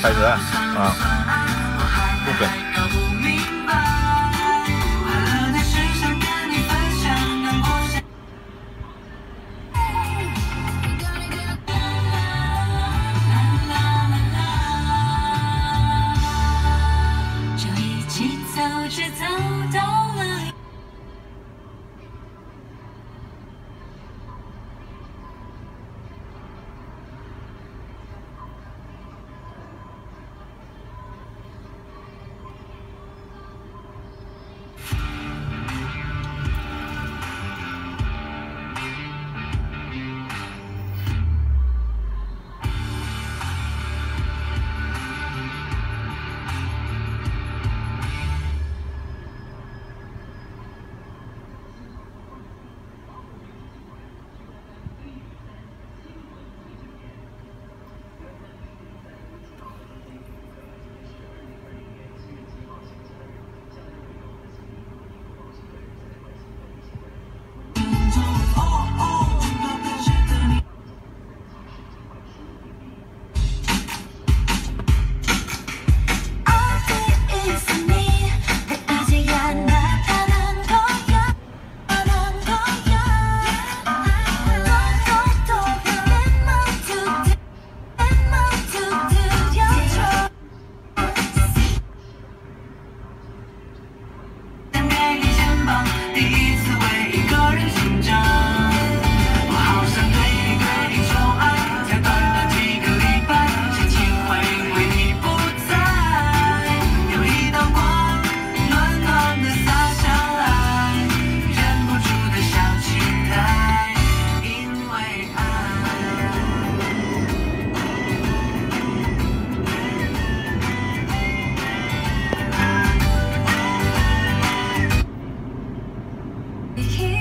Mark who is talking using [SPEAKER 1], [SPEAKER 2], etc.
[SPEAKER 1] 开始啊，啊，不分。
[SPEAKER 2] 走着走。Because